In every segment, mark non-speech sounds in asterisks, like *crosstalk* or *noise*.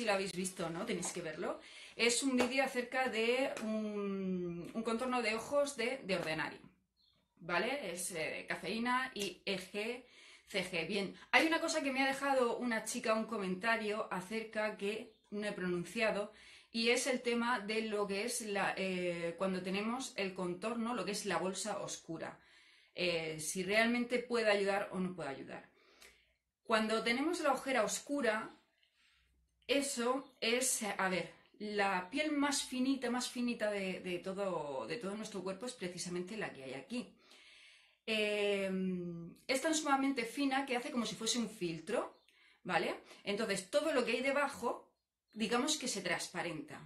si lo habéis visto, ¿no? Tenéis que verlo. Es un vídeo acerca de un, contorno de ojos de, de ordinario. ¿Vale? Es eh, cafeína y EG, CG. Bien, hay una cosa que me ha dejado una chica un comentario acerca que no he pronunciado y es el tema de lo que es la, eh, cuando tenemos el contorno, lo que es la bolsa oscura. Eh, si realmente puede ayudar o no puede ayudar. Cuando tenemos la ojera oscura, eso es, a ver, la piel más finita, más finita de, todo, de todo nuestro cuerpo es precisamente la que hay aquí. Eh, es tan sumamente fina que hace como si fuese un filtro, ¿vale? Entonces, todo lo que hay debajo digamos que se transparenta.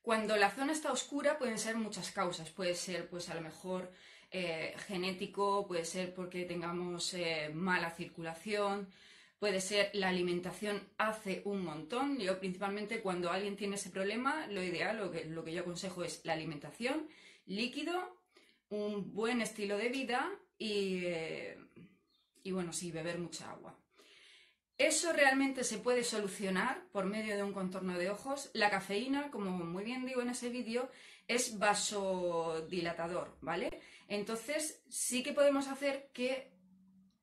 Cuando la zona está oscura pueden ser muchas causas, puede ser pues a lo mejor eh, genético, puede ser porque tengamos eh, mala circulación, puede ser la alimentación hace un montón. Yo principalmente cuando alguien tiene ese problema, lo ideal, lo que, lo que yo aconsejo es la alimentación, líquido, un buen estilo de vida y, eh, y bueno, sí, beber mucha agua. Eso realmente se puede solucionar por medio de un contorno de ojos. La cafeína, como muy bien digo en ese vídeo, es vasodilatador, ¿vale? Entonces sí que podemos hacer que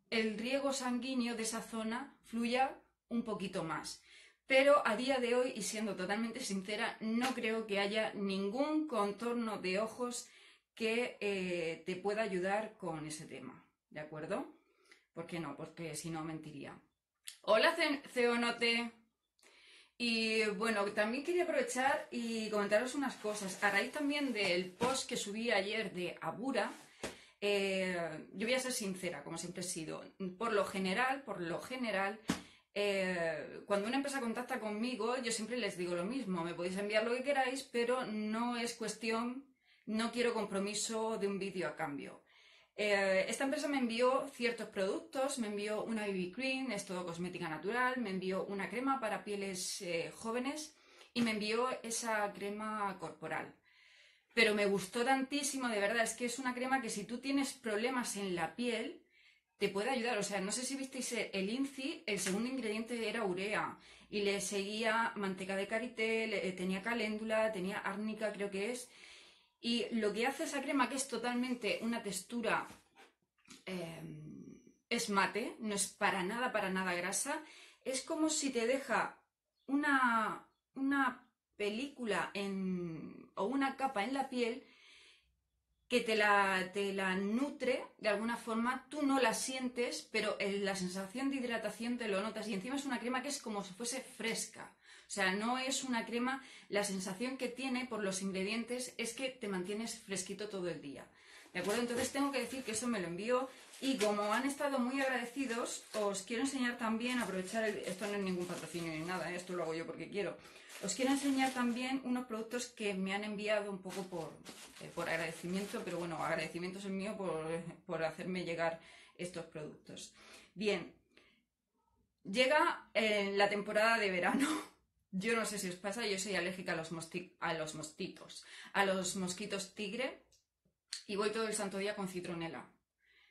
el riego sanguíneo de esa zona fluya un poquito más. Pero a día de hoy, y siendo totalmente sincera, no creo que haya ningún contorno de ojos que eh, te pueda ayudar con ese tema, ¿de acuerdo? ¿Por qué no? Porque si no mentiría. Hola Ceonote. Y bueno, también quería aprovechar y comentaros unas cosas. A raíz también del post que subí ayer de Abura, eh, yo voy a ser sincera, como siempre he sido. Por lo general, por lo general, eh, cuando una empresa contacta conmigo, yo siempre les digo lo mismo. Me podéis enviar lo que queráis, pero no es cuestión, no quiero compromiso de un vídeo a cambio. Eh, esta empresa me envió ciertos productos, me envió una BB Cream, es todo cosmética natural, me envió una crema para pieles jóvenes y me envió esa crema corporal. Pero me gustó tantísimo, de verdad, es que es una crema que si tú tienes problemas en la piel, te puede ayudar. O sea, no sé si visteis el INCI, el segundo ingrediente era urea y le seguía manteca de karité, eh, tenía caléndula, tenía árnica, creo que es. Y lo que hace esa crema, que es totalmente una textura, eh, es mate, no es para nada, para nada grasa, es como si te deja una, una película en, o una capa en la piel que te la, te la nutre de alguna forma, tú no la sientes, pero la sensación de hidratación te lo notas y encima es una crema que es como si fuese fresca. O sea, no es una crema, la sensación que tiene por los ingredientes es que te mantienes fresquito todo el día. ¿De acuerdo? Entonces tengo que decir que eso me lo envío y como han estado muy agradecidos, os quiero enseñar también, aprovechar, esto no es ningún patrocinio ni nada, ¿eh? esto lo hago yo porque quiero, os quiero enseñar también unos productos que me han enviado un poco por, eh, por agradecimiento, pero bueno, agradecimiento es el mío por, *laughs* por hacerme llegar estos productos. Bien, llega en la temporada de verano *laughs* yo no sé si os pasa, yo soy alérgica a los, a los mosquitos, a los mosquitos tigre y voy todo el santo día con citronela.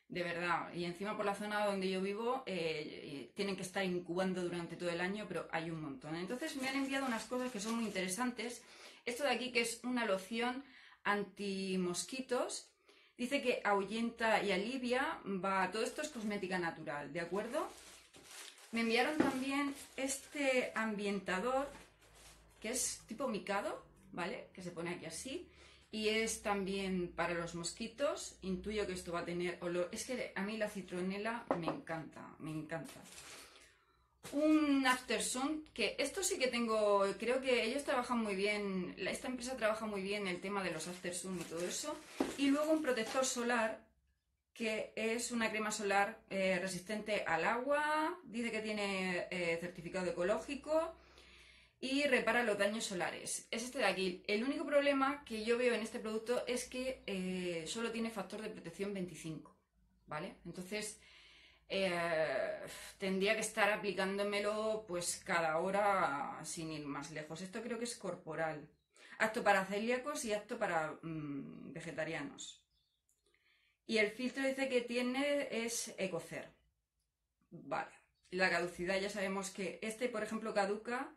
De verdad. Y encima por la zona donde yo vivo eh, tienen que estar incubando durante todo el año, pero hay un montón. Entonces me han enviado unas cosas que son muy interesantes. Esto de aquí que es una loción anti-mosquitos. Dice que ahuyenta y alivia. Va, todo esto es cosmética natural, ¿de acuerdo? Me enviaron también este ambientador, que es tipo micado, ¿vale? Que se pone aquí así. Y es también para los mosquitos. Intuyo que esto va a tener olor. Es que a mí la citronela me encanta, me encanta. Un Aftersun, que esto sí que tengo, creo que ellos trabajan muy bien, esta empresa trabaja muy bien el tema de los Aftersun y todo eso. Y luego un protector solar que es una crema solar eh, resistente al agua, dice que tiene eh, certificado ecológico y repara los daños solares. Es este de aquí. El único problema que yo veo en este producto es que eh, solo tiene factor de protección 25, ¿vale? Entonces tendría que estar aplicándomelo pues cada hora sin ir más lejos. Esto creo que es corporal. Apto para celíacos y apto para mm, vegetarianos. Y el filtro dice que tiene es Ecocer. Vale. La caducidad ya sabemos que este, por ejemplo, caduca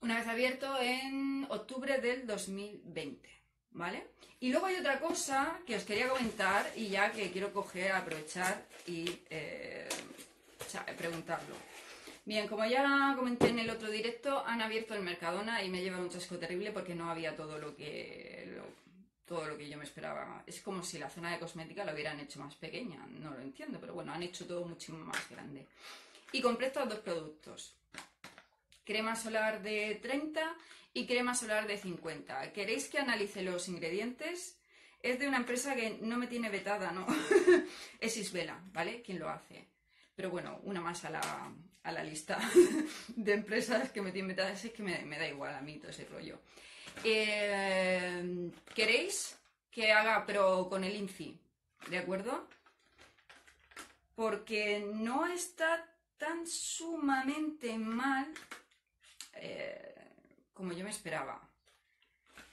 Una vez abierto en octubre del 2020, ¿vale? Y luego hay otra cosa que os quería comentar y ya que quiero coger, aprovechar y eh, preguntarlo. Bien, como ya comenté en el otro directo, han abierto el Mercadona y me lleva un chasco terrible porque no había todo lo que todo lo que yo me esperaba. Es como si la zona de cosmética lo hubieran hecho más pequeña, no lo entiendo, pero bueno, han hecho todo muchísimo más grande. Y compré estos dos productos. Crema solar de 30 y crema solar de 50. ¿Queréis que analice los ingredientes? Es de una empresa que no me tiene vetada, ¿no? *laughs* es Isbela, ¿vale? Quien lo hace. Pero bueno, una más a la, a la lista *laughs* de empresas que me tienen vetadas. Es que me, da igual a mí todo ese rollo. Eh, ¿Queréis que haga, pero con el INCI? ¿De acuerdo? Porque no está tan sumamente mal eh, como yo me esperaba.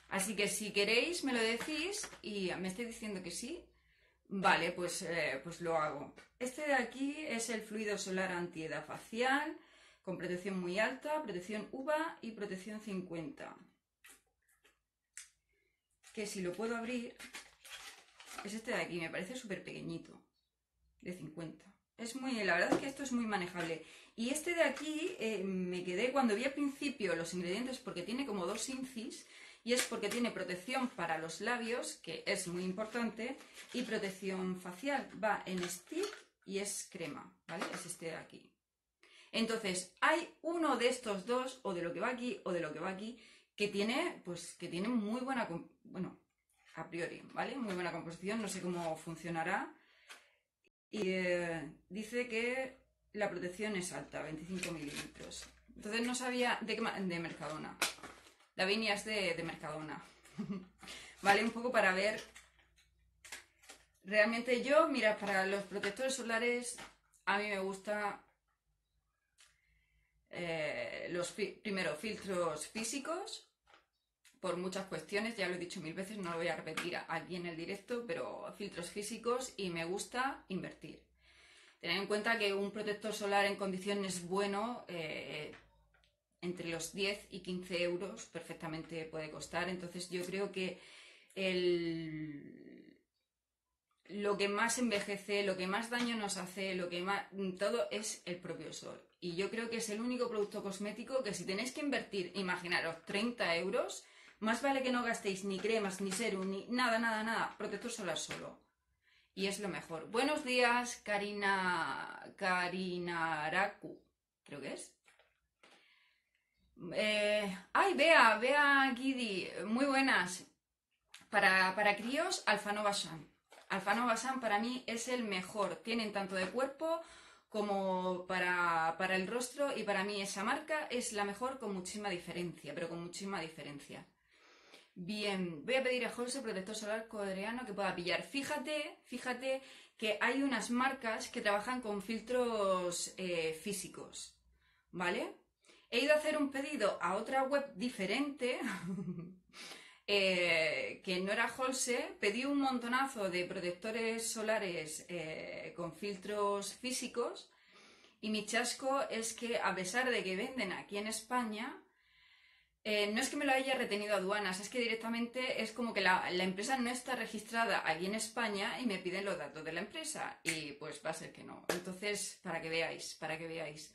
Así que si queréis me lo decís y me estáis diciendo que sí, vale, pues, eh, pues lo hago. Este de aquí es el fluido solar antiedad facial con protección muy alta, protección UVA y protección 50 que si lo puedo abrir, es este de aquí, me parece súper pequeñito, de 50. Es muy, la verdad es que esto es muy manejable. Y este de aquí eh, me quedé cuando vi al principio los ingredientes porque tiene como dos incis y es porque tiene protección para los labios, que es muy importante, y protección facial. Va en stick y es crema, ¿vale? Es este de aquí. Entonces, hay uno de estos dos, o de lo que va aquí, o de lo que va aquí, que tiene, pues, que tiene muy buena, bueno, a priori, ¿vale? Muy buena composición, no sé cómo funcionará. Y eh, dice que la protección es alta, 25 mililitros. Entonces no sabía de qué de Mercadona. La viña es de, de Mercadona. *laughs* vale, un poco para ver. Realmente yo, mira, para los protectores solares, a mí me gusta eh, los primero filtros físicos por muchas cuestiones, ya lo he dicho mil veces, no lo voy a repetir aquí en el directo, pero filtros físicos y me gusta invertir. Tened en cuenta que un protector solar en condiciones bueno, eh, entre los 10 y 15 euros perfectamente puede costar, entonces yo creo que el, lo que más envejece, lo que más daño nos hace, lo que más todo es el propio sol. Y yo creo que es el único producto cosmético que si tenéis que invertir, imaginaros, 30 euros, más vale que no gastéis ni cremas, ni serum, ni nada, nada, nada. Protector solar solo. Y es lo mejor. Buenos días, Karina. Karina Araku. Creo que es. Eh, ay, vea, vea, Gidi. Muy buenas. Para, para críos, Alfanova San. Alfanova San para mí es el mejor. Tienen tanto de cuerpo como para, el rostro y para mí esa marca es la mejor con muchísima diferencia, pero con muchísima diferencia. Bien, voy a pedir a José protector solar coreano que pueda pillar. Fíjate, fíjate que hay unas marcas que trabajan con filtros eh, físicos, ¿vale? He ido a hacer un pedido a otra web diferente *laughs* Eh, que no era Holse, pedí un montonazo de protectores solares eh, con filtros físicos y mi chasco es que a pesar de que venden aquí en España, eh, no es que me lo haya retenido aduanas, es que directamente es como que la, empresa no está registrada aquí en España y me piden los datos de la empresa y pues va a ser que no. Entonces, para que veáis, para que veáis.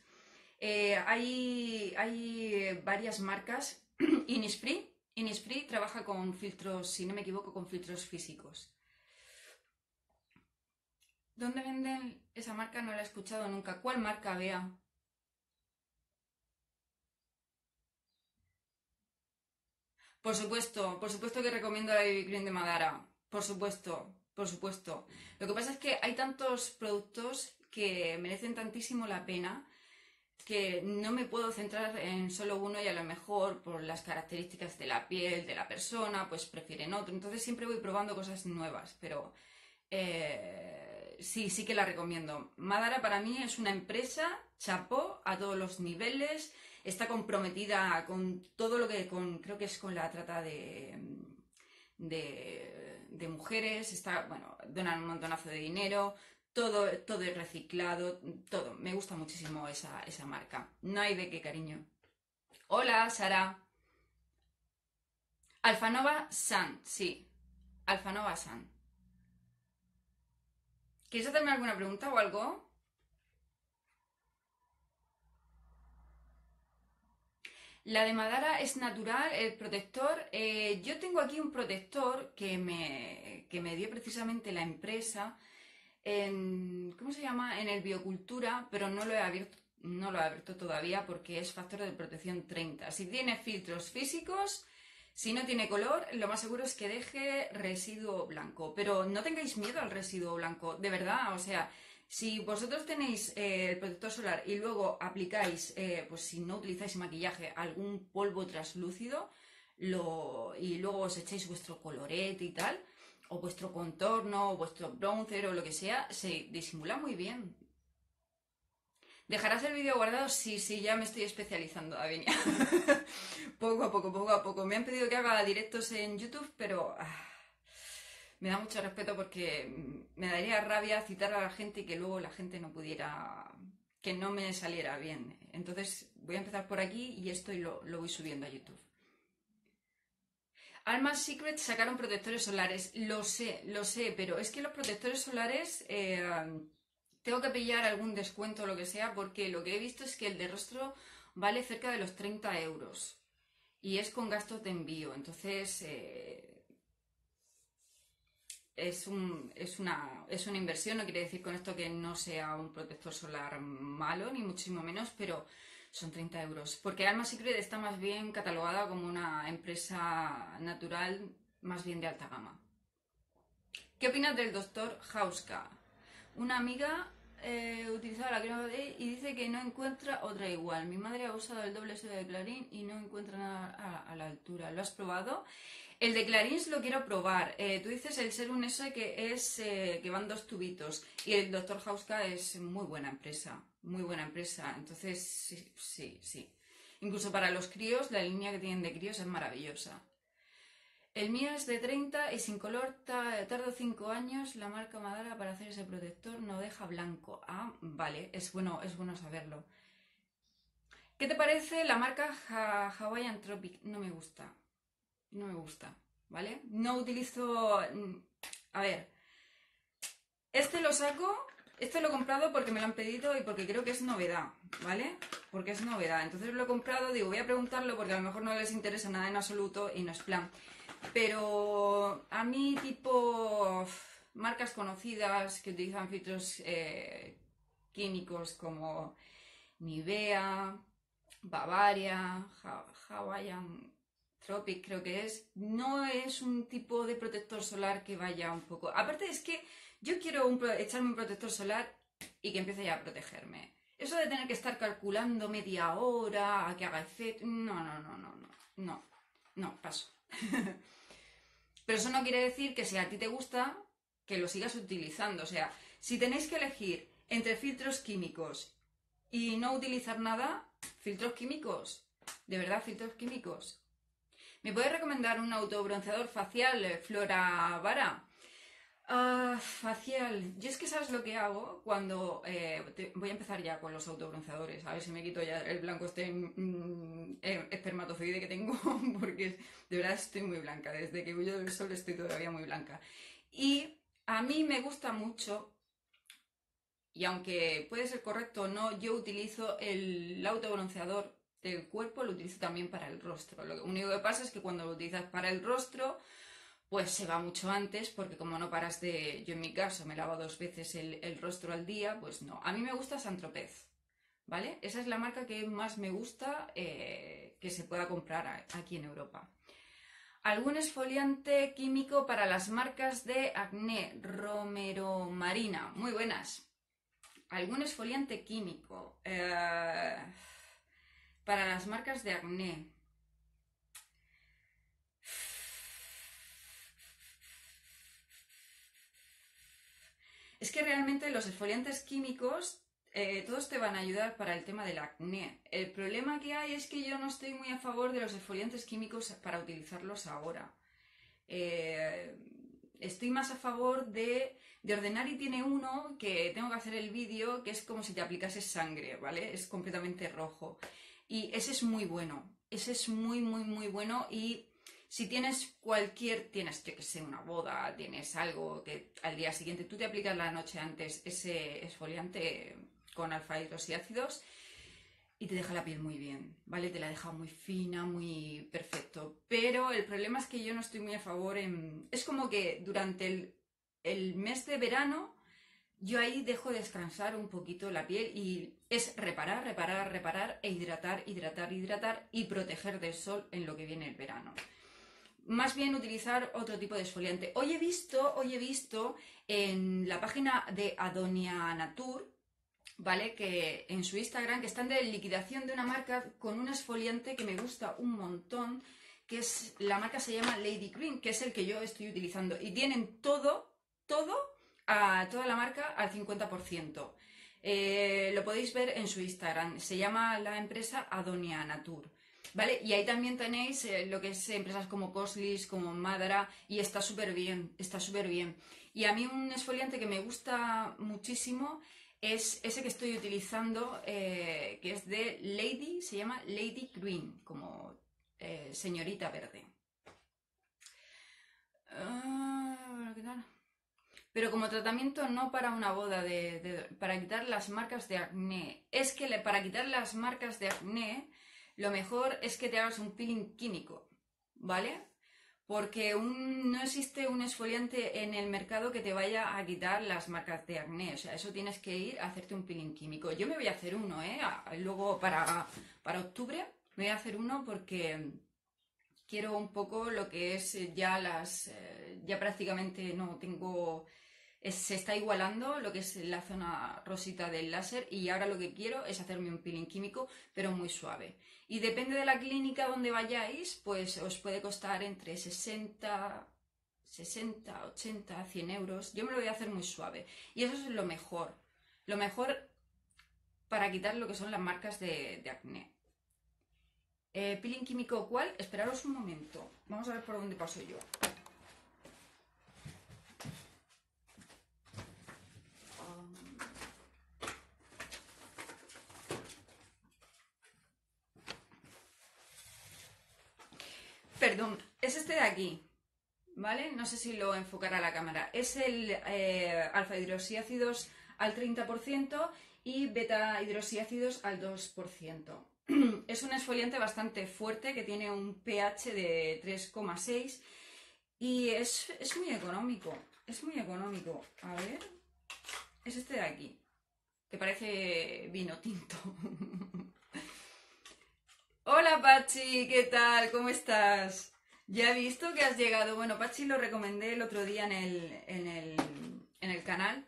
hay, hay varias marcas, *clears throat* Innisfree, Innisfree trabaja con filtros, si no me equivoco, con filtros físicos. ¿Dónde venden esa marca? No la he escuchado nunca. ¿Cuál marca, vea? Por supuesto, por supuesto que recomiendo la BB Cream de Madara. Por supuesto, por supuesto. Lo que pasa es que hay tantos productos que merecen tantísimo la pena que no me puedo centrar en solo uno y a lo mejor por las características de la piel, de la persona, pues prefieren otro. Entonces siempre voy probando cosas nuevas, pero eh, sí, sí que la recomiendo. Madara para mí es una empresa, chapó a todos los niveles, está comprometida con todo lo que, con, creo que es con la trata de, de, mujeres, está, bueno, donan un montonazo de dinero, todo, todo es reciclado, todo. Me gusta muchísimo esa, marca. No hay de qué, cariño. Hola, Sara. Alfanova San, sí. Alfanova San. ¿Quieres hacerme alguna pregunta o algo? La de Madara es natural, el protector. eh, yo tengo aquí un protector que me, que me dio precisamente la empresa en, ¿cómo se llama? En el Biocultura, pero no lo he abierto, no lo he abierto todavía porque es factor de protección 30. Si tiene filtros físicos, si no tiene color, lo más seguro es que deje residuo blanco. Pero no tengáis miedo al residuo blanco, de verdad, o sea, si vosotros tenéis eh, el protector solar y luego aplicáis, eh, pues si no utilizáis maquillaje, algún polvo translúcido y luego os echáis vuestro colorete y tal, o vuestro contorno, o vuestro bronzer o lo que sea, se disimula muy bien. ¿Dejarás el vídeo guardado? Sí, sí, ya me estoy especializando, Davinia. *laughs* poco a poco, poco a poco. Me han pedido que haga directos en YouTube, pero ah, me da mucho respeto porque me daría rabia citar a la gente y que luego la gente no pudiera, que no me saliera bien. Entonces voy a empezar por aquí y esto lo, lo voy subiendo a YouTube. Almas Secret sacaron protectores solares. Lo sé, lo sé, pero es que los protectores solares eh, tengo que pillar algún descuento o lo que sea, porque lo que he visto es que el de rostro vale cerca de los 30 euros y es con gastos de envío. Entonces eh, es, un- es una, es una inversión, no quiere decir con esto que no sea un protector solar malo, ni muchísimo menos, pero son 30 euros. Porque Alma Secret está más bien catalogada como una empresa natural más bien de alta gama. ¿Qué opinas del doctor Hauska? Una amiga eh, utilizaba la crema de y dice que no encuentra otra igual. Mi madre ha usado el doble suelo de Clarín y no encuentra nada a, a la altura. ¿Lo has probado? El de Clarín lo quiero probar. Eh, tú dices el Serum ese que es eh, que van dos tubitos y el Dr. Hauska es muy buena empresa, muy buena empresa. Entonces sí, sí, sí. Incluso para los críos, la línea que tienen de críos es maravillosa. El mío es de 30 y sin color ta- tardo 5 años. La marca Madara para hacer ese protector no deja blanco. Ah, vale, es bueno, es bueno saberlo. ¿Qué te parece la marca Ha- Hawaiian Tropic? No me gusta. No me gusta, ¿vale? No utilizo... mm, A ver. Este lo saco, este lo he comprado porque me lo han pedido y porque creo que es novedad, ¿vale? Porque es novedad. Entonces lo he comprado, digo, voy a preguntarlo porque a lo mejor no les interesa nada en absoluto y no es plan. Pero a mí tipo marcas conocidas que utilizan filtros eh, químicos como Nivea, Bavaria, Ha- Hawaiian Tropic creo que es, no es un tipo de protector solar que vaya un poco... Aparte es que yo quiero echarme un protector solar y que empiece ya a protegerme. Eso de tener que estar calculando media hora a que haga efecto... No, no, no, no, no, no, no, paso. *laughs* Pero eso no quiere decir que si a ti te gusta, que lo sigas utilizando. O sea, si tenéis que elegir entre filtros químicos y no utilizar nada, filtros químicos. De verdad, filtros químicos. ¿Me puedes recomendar un autobronceador facial, eh, Flora Vara? Ah, facial. Yo es que sabes lo que hago cuando eh, voy a empezar ya con los autobronceadores. A ver si me quito ya el blanco este mm, eh, espermatozoide que tengo, *laughs* porque de verdad estoy muy blanca. Desde que huyo del sol estoy todavía muy blanca. Y a mí me gusta mucho, y aunque puede ser correcto o no, yo utilizo el autobronceador del cuerpo, lo utilizo también para el rostro. Lo único que pasa es que cuando lo utilizas para el rostro, pues se va mucho antes, porque como no paras de. Yo en mi caso me lavo dos veces el, el rostro al día, pues no. A mí me gusta Santropez, ¿vale? Esa es la marca que más me gusta eh, que se pueda comprar aquí en Europa. Algún esfoliante químico para las marcas de acné, Romero Marina, muy buenas. Algún esfoliante químico eh, para las marcas de acné. Es que realmente los esfoliantes químicos eh, todos te van a ayudar para el tema del acné. El problema que hay es que yo no estoy muy a favor de los esfoliantes químicos para utilizarlos ahora. Eh, estoy más a favor de, de Ordenari tiene uno que tengo que hacer el vídeo que es como si te aplicases sangre, ¿vale? Es completamente rojo. Y ese es muy bueno. Ese es muy, muy, muy bueno. Y si tienes cualquier, tienes, yo que sé, una boda, tienes algo que al día siguiente tú te aplicas la noche antes ese esfoliante con alfa hidroxiácidos y te deja la piel muy bien, ¿vale? Te la deja muy fina, muy perfecto. Pero el problema es que yo no estoy muy a favor en... Es como que durante el, el mes de verano yo ahí dejo descansar un poquito la piel y es reparar, reparar, reparar e hidratar, hidratar, hidratar y proteger del sol en lo que viene el verano. Más bien utilizar otro tipo de esfoliante. Hoy he visto, hoy he visto en la página de Adonia Natur, ¿vale? Que en su Instagram, que están de liquidación de una marca con un esfoliante que me gusta un montón, que es, la marca se llama Lady Green, que es el que yo estoy utilizando. Y tienen todo, todo, a toda la marca al 50%. Eh, lo podéis ver en su Instagram. Se llama la empresa Adonia Natur. ¿Vale? Y ahí también tenéis eh, lo que es empresas como Coslis, como Madara, y está súper bien, está súper bien. Y a mí un esfoliante que me gusta muchísimo es ese que estoy utilizando, eh, que es de Lady, se llama Lady Green, como eh, señorita verde. Ah, Pero como tratamiento no para una boda, de, para quitar las marcas de acné. Es que para quitar las marcas de acné, lo mejor es que te hagas un peeling químico, ¿vale? porque no existe un esfoliante en el mercado que te vaya a quitar las marcas de acné. O sea, eso tienes que ir a hacerte un peeling químico. Yo me voy a hacer uno, ¿eh? Luego para, para octubre me voy a hacer uno porque quiero un poco lo que es ya las... Eh, ya prácticamente no tengo se está igualando lo que es la zona rosita del láser y ahora lo que quiero es hacerme un peeling químico pero muy suave. Y depende de la clínica donde vayáis, pues os puede costar entre 60, 60, 80, 100 euros. Yo me lo voy a hacer muy suave y eso es lo mejor. Lo mejor para quitar lo que son las marcas de, acné. Eh, peeling químico cuál? Esperaros un momento. Vamos a ver por dónde paso yo. Perdón, es este de aquí, ¿vale? No sé si lo enfocará la cámara. Es el eh, alfa hidroxiácidos al 30% y beta hidroxiácidos al 2%. *clears throat* es un esfoliante bastante fuerte que tiene un pH de 3,6 y es, es muy económico. Es muy económico. A ver, es este de aquí, que parece vino tinto. *laughs* Hola Pachi, ¿qué tal? ¿Cómo estás? Ya he visto que has llegado. Bueno, Pachi lo recomendé el otro día en el, en el, canal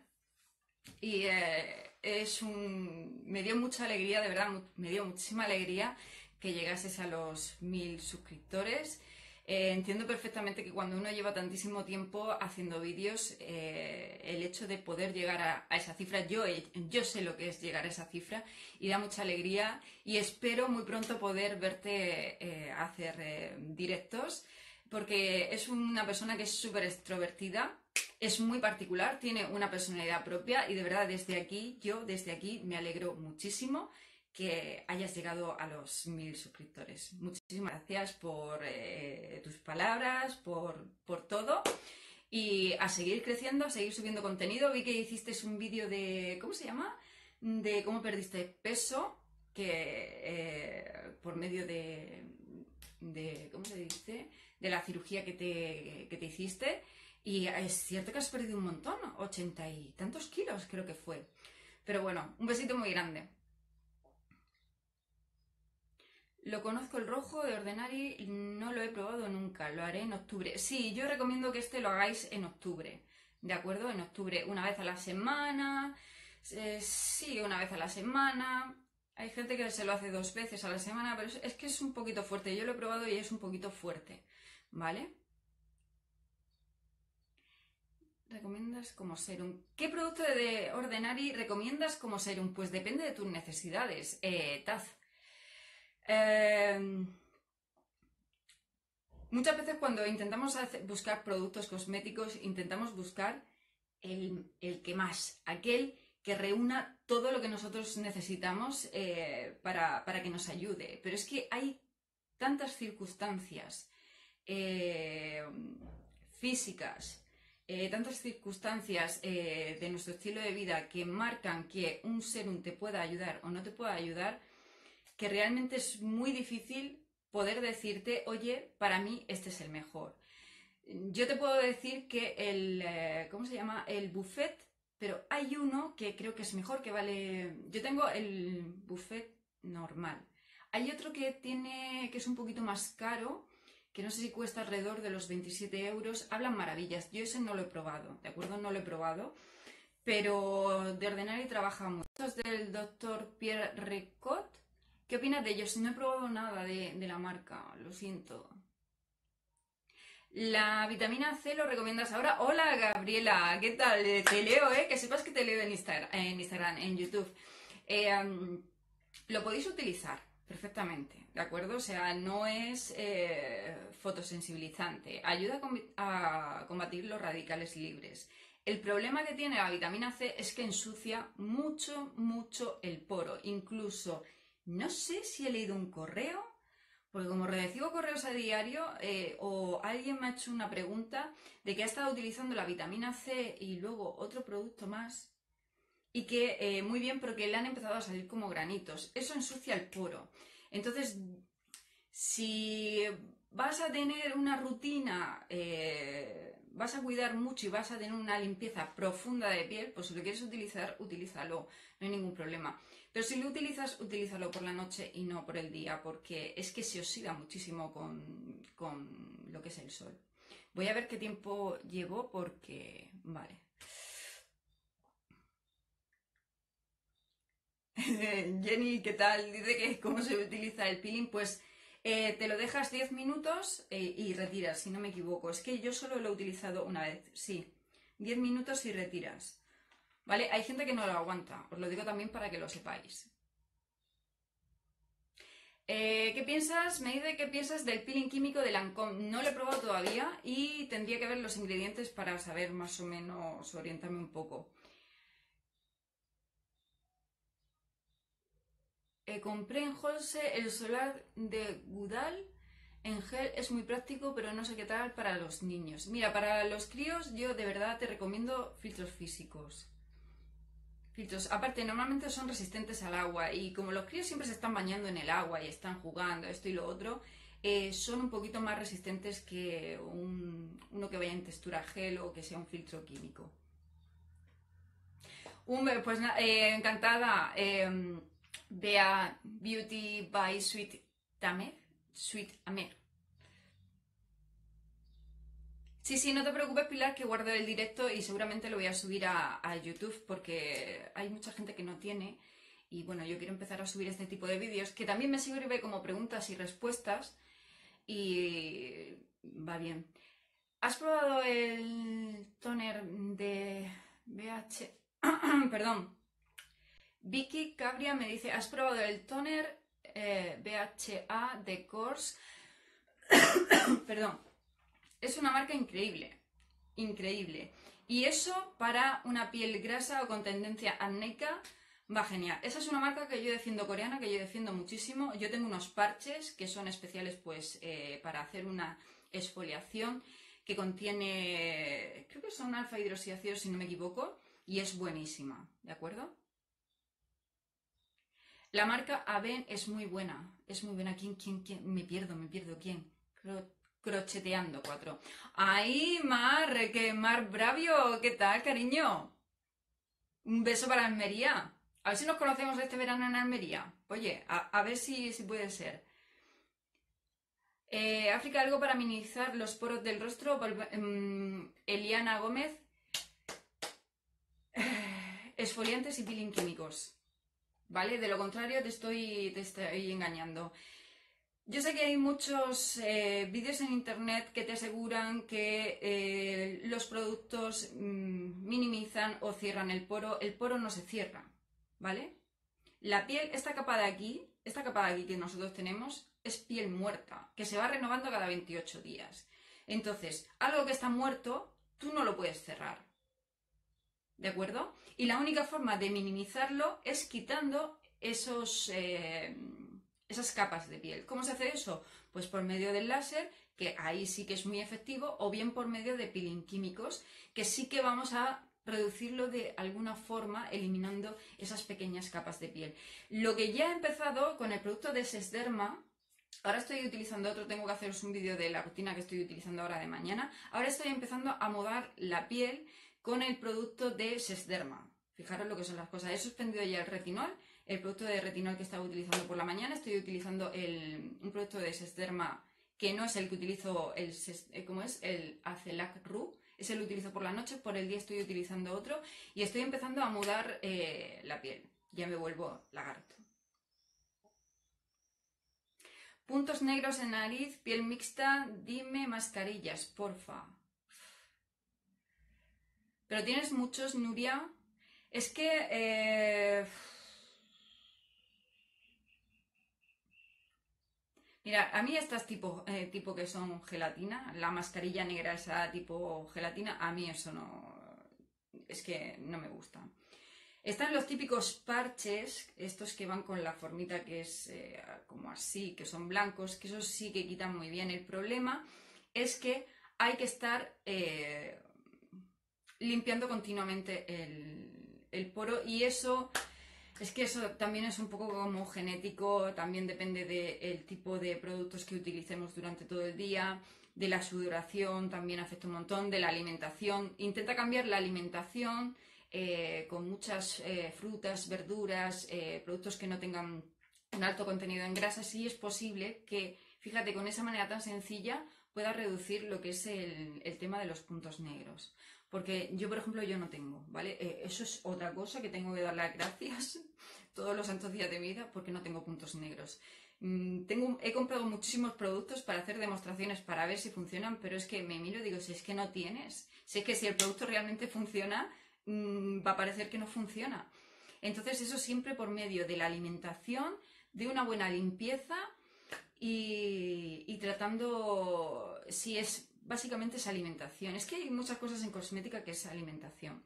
y eh, es un... me dio mucha alegría, de verdad, me dio muchísima alegría que llegases a los mil suscriptores eh, entiendo perfectamente que cuando uno lleva tantísimo tiempo haciendo vídeos, eh, el hecho de poder llegar a, esa cifra, yo, yo sé lo que es llegar a esa cifra y da mucha alegría y espero muy pronto poder verte eh, hacer directos porque es una persona que es súper extrovertida, es muy particular, tiene una personalidad propia y de verdad desde aquí, yo desde aquí me alegro muchísimo que hayas llegado a los mil suscriptores. Muchísimas gracias por eh, tus palabras, por, todo. Y a seguir creciendo, a seguir subiendo contenido. Vi que hiciste un vídeo de, ¿cómo se llama? De cómo perdiste peso, que eh, por medio de, de, ¿cómo se dice? De la cirugía que te, que te hiciste. Y es cierto que has perdido un montón, ochenta y tantos kilos creo que fue. Pero bueno, un besito muy grande. Lo conozco el rojo de Ordinary, no lo he probado nunca, lo haré en octubre. Sí, yo recomiendo que este lo hagáis en octubre, ¿de acuerdo? En octubre, una vez a la semana, eh, sí, una vez a la semana. Hay gente que se lo hace dos veces a la semana, pero es, que es un poquito fuerte. Yo lo he probado y es un poquito fuerte, ¿vale? ¿Recomiendas como serum? ¿Qué producto de Ordinary recomiendas como serum? Pues depende de tus necesidades, eh, Taz. Em, muchas veces cuando intentamos buscar productos cosméticos, intentamos buscar el, que más, aquel que reúna todo lo que nosotros necesitamos eh, para, que nos ayude. Pero es que hay tantas circunstancias eh, físicas, eh, tantas circunstancias de nuestro estilo de vida que marcan que un serum te pueda ayudar o no te pueda ayudar, que realmente es muy difícil poder decirte, oye, para mí este es el mejor. Yo te puedo decir que el, ¿cómo se llama? El buffet pero hay uno que creo que es mejor, que vale... Yo tengo el buffet normal. Hay otro que tiene, que es un poquito más caro, que no sé si cuesta alrededor de los 27 euros. Hablan maravillas. Yo ese no lo he probado, ¿de acuerdo? No lo he probado. Pero de ordenar y trabaja mucho. Estos del doctor Pierre Recot. ¿Qué opinas de ellos? No he probado nada de, la marca, lo siento. La vitamina C lo recomiendas ahora. Hola Gabriela, ¿qué tal? Eh, te leo, ¿eh? Que sepas que te leo en, Instagram, en, YouTube. Eh, lo podéis utilizar perfectamente, ¿de acuerdo? O sea, no es eh, fotosensibilizante. Ayuda a combatir los radicales libres. El problema que tiene la vitamina C es que ensucia mucho, mucho el poro. Incluso, no sé si he leído un correo porque como recibo correos a diario eh, o alguien me ha hecho una pregunta de que ha estado utilizando la vitamina C y luego otro producto más y que eh, muy bien porque le han empezado a salir como granitos. Eso ensucia el poro. Entonces, si vas a tener una rutina, eh, vas a cuidar mucho y vas a tener una limpieza profunda de piel, pues si lo quieres utilizar, utilízalo, no hay ningún problema. Pero si lo utilizas, utilízalo por la noche y no por el día, porque es que se oxida muchísimo con, lo que es el sol. Voy a ver qué tiempo llevo porque... Vale. *laughs* Jenny, ¿qué tal? Dice que cómo se utiliza el peeling. Pues eh, te lo dejas 10 minutos eh, y retiras, si no me equivoco. Es que yo solo lo he utilizado una vez, sí. 10 minutos y retiras. ¿Vale? Hay gente que no lo aguanta, os lo digo también para que lo sepáis. Eh, ¿Qué piensas? Me dice qué piensas del peeling químico de Lancome. No lo he probado todavía y tendría que ver los ingredientes para saber más o menos, orientarme un poco. Eh, compré en Holse el solar de Gudal en gel es muy práctico, pero no sé qué tal para los niños. Mira, para los críos yo de verdad te recomiendo filtros físicos. Filtros, aparte, normalmente son resistentes al agua y como los críos siempre se están bañando en el agua y están jugando esto y lo otro, eh, son un poquito más resistentes que uno que vaya en textura gel o que sea un filtro químico. Un, pues eh, encantada, eh, Bea Beauty by Sweet Tamer, Sweet Amer. Sí, sí, no te preocupes, Pilar, que guardo el directo y seguramente lo voy a subir a, YouTube porque hay mucha gente que no tiene. Y bueno, yo quiero empezar a subir este tipo de vídeos que también me sirve como preguntas y respuestas. Y va bien. ¿Has probado el toner de BH? *clears throat* Perdón. Vicky Cabria me dice, ¿has probado el toner eh, BHA de Course? *clears throat* Perdón es una marca increíble, increíble. Y eso para una piel grasa o con tendencia acnéica va genial. Esa es una marca que yo defiendo coreana, que yo defiendo muchísimo. Yo tengo unos parches que son especiales pues eh, para hacer una exfoliación que contiene, creo que son alfa hidroxiácidos si no me equivoco, y es buenísima, ¿de acuerdo? La marca Aven es muy buena, es muy buena. ¿Quién, quién, quién? Me pierdo, me pierdo. ¿Quién? Creo crocheteando cuatro. ¡Ay, Mar! ¿Qué Mar Bravio! ¿Qué tal, cariño? Un beso para Almería. A ver si nos conocemos este verano en Almería. Oye, a, ver si, si, puede ser. Eh, África, algo para minimizar los poros del rostro. Em, Eliana Gómez. *sighs* Esfoliantes y peeling químicos. ¿Vale? De lo contrario, te estoy, te estoy engañando. Yo sé que hay muchos eh, vídeos en internet que te aseguran que eh, los productos mm, minimizan o cierran el poro. El poro no se cierra, ¿vale? La piel, esta capa de aquí, esta capa de aquí que nosotros tenemos, es piel muerta, que se va renovando cada 28 días. Entonces, algo que está muerto, tú no lo puedes cerrar. ¿de acuerdo? Y la única forma de minimizarlo es quitando esos, eh, esas capas de piel. ¿Cómo se hace eso? Pues por medio del láser, que ahí sí que es muy efectivo, o bien por medio de peeling químicos, que sí que vamos a reducirlo de alguna forma eliminando esas pequeñas capas de piel. Lo que ya he empezado con el producto de Sesderma, ahora estoy utilizando otro, tengo que haceros un vídeo de la rutina que estoy utilizando ahora de mañana, ahora estoy empezando a modar la piel con el producto de Sesderma. Fijaros lo que son las cosas. He suspendido ya el retinol, el producto de retinol que estaba utilizando por la mañana, estoy utilizando un producto de Sesderma que no es el que utilizo, el, eh, ¿cómo es? El Acelac Ru, ese lo utilizo por la noche, por el día estoy utilizando otro y estoy empezando a mudar eh, la piel. Ya me vuelvo lagarto. Puntos negros en nariz, piel mixta, dime mascarillas, porfa. Pero tienes muchos, Nuria. Es que... Eh, Mira, a mí estas tipo, eh, tipo que son gelatina, la mascarilla negra esa tipo gelatina, a mí eso no... es que no me gusta. Están los típicos parches, estos que van con la formita que es eh, como así, que son blancos, que esos sí que quitan muy bien. El problema es que hay que estar eh, limpiando continuamente el, el poro y eso es que eso también es un poco como genético, también depende del tipo de productos que utilicemos durante todo el día, de la sudoración también afecta un montón, de la alimentación. Intenta cambiar la alimentación eh, con muchas eh, frutas, verduras, eh, productos que no tengan un alto contenido en grasa, si es posible que, fíjate, con esa manera tan sencilla pueda reducir lo que es el tema de los puntos negros. Porque yo, por ejemplo, yo no tengo, ¿vale? Eh, eso es otra cosa que tengo que dar las gracias *laughs* todos los santos días de mi vida porque no tengo puntos negros. Mm, tengo, he comprado muchísimos productos para hacer demostraciones para ver si funcionan, pero es que me miro y digo, si es que no tienes, si es que si el producto realmente funciona, mm, va a parecer que no funciona. Entonces eso siempre por medio de la alimentación, de una buena limpieza y, y tratando, si es básicamente es alimentación. Es que hay muchas cosas en cosmética que es alimentación.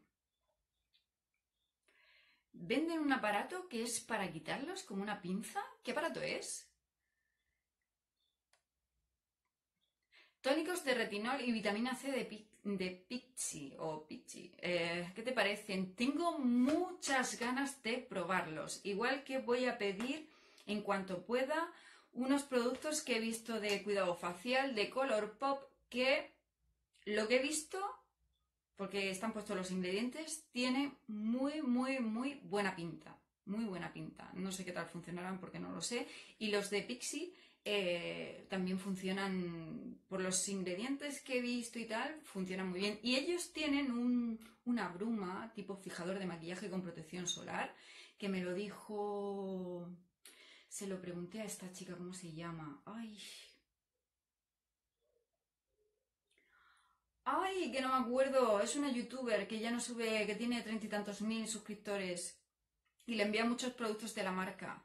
Venden un aparato que es para quitarlos como una pinza. ¿Qué aparato es? Tónicos de retinol y vitamina C de, de Pixi o Pixi. Eh, ¿Qué te parecen? Tengo muchas ganas de probarlos. Igual que voy a pedir en cuanto pueda unos productos que he visto de cuidado facial de Color Pop que lo que he visto, porque están puestos los ingredientes, tiene muy, muy, muy buena pinta. Muy buena pinta. No sé qué tal funcionarán porque no lo sé. Y los de Pixie eh, también funcionan, por los ingredientes que he visto y tal, funcionan muy bien. Y ellos tienen una bruma tipo fijador de maquillaje con protección solar, que me lo dijo... Se lo pregunté a esta chica, ¿cómo se llama? Ay, Ay, que no me acuerdo. Es una youtuber que ya no sube, que tiene treinta y tantos mil suscriptores. Y le envía muchos productos de la marca.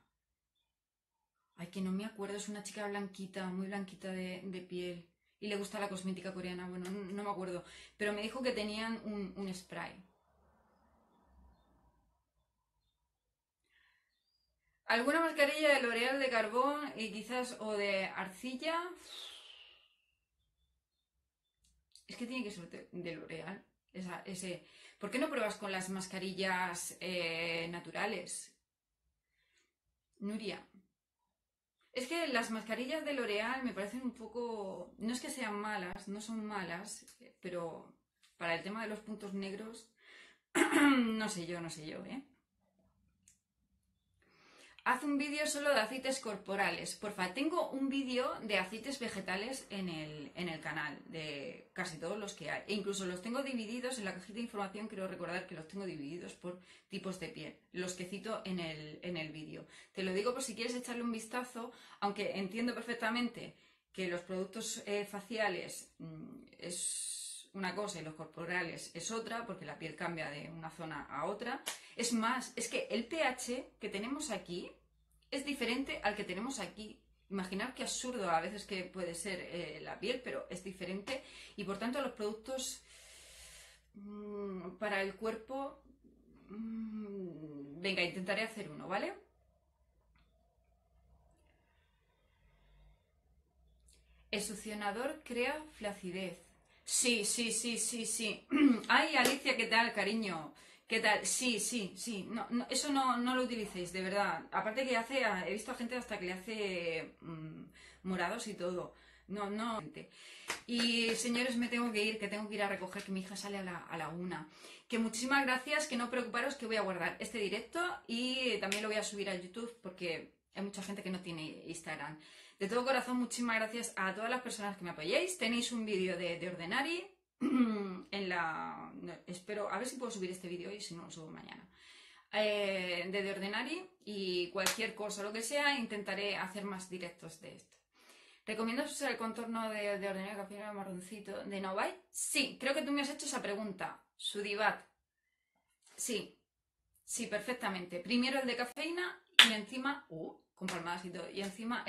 Ay, que no me acuerdo. Es una chica blanquita, muy blanquita de, piel. Y le gusta la cosmética coreana. Bueno, no, me acuerdo. Pero me dijo que tenían un, un spray. ¿Alguna mascarilla de L'Oreal de carbón y quizás o de arcilla? Es que tiene que ser de, L'Oreal. ¿Por qué no pruebas con las mascarillas eh, naturales? Nuria. Es que las mascarillas de L'Oreal me parecen un poco. No es que sean malas, no son malas, pero para el tema de los puntos negros, *clears throat* no sé yo, no sé yo, ¿eh? Haz un vídeo solo de aceites corporales. Porfa, tengo un vídeo de aceites vegetales en el, en el, canal, de casi todos los que hay. E incluso los tengo divididos en la cajita de información, quiero recordar que los tengo divididos por tipos de piel, los que cito en el, en el vídeo. Te lo digo por si quieres echarle un vistazo, aunque entiendo perfectamente que los productos eh, faciales mm, es una cosa y los corporales es otra, porque la piel cambia de una zona a otra. Es más, es que el pH que tenemos aquí es diferente al que tenemos aquí. Imaginar qué absurdo a veces que puede ser eh, la piel, pero es diferente y por tanto los productos mm, para el cuerpo, mm, venga, intentaré hacer uno, ¿vale? El succionador crea flacidez. Sí, sí, sí, sí, sí. *clears throat* Ay, Alicia, ¿qué tal, cariño? ¿Qué tal? Sí, sí, sí. No, no, eso no, no, lo utilicéis, de verdad. Aparte que hace, he visto a gente hasta que le hace mmm, morados y todo. No, no. Y señores, me tengo que ir, que tengo que ir a recoger, que mi hija sale a la, a la una. Que muchísimas gracias, que no preocuparos, que voy a guardar este directo y también lo voy a subir a YouTube porque hay mucha gente que no tiene Instagram. De todo corazón, muchísimas gracias a todas las personas que me apoyéis. Tenéis un vídeo de, de Ordenari *clears throat* en la... espero, a ver si puedo subir este vídeo hoy, si no lo subo mañana. Eh, de, de Ordenari y cualquier cosa, lo que sea, intentaré hacer más directos de esto. ¿Recomiendas usar el contorno de, de Ordenari café marroncito de Novai? Sí, creo que tú me has hecho esa pregunta. Sudivat. Sí, sí, perfectamente. Primero el de cafeína y encima, uh, con palmadas y todo, y encima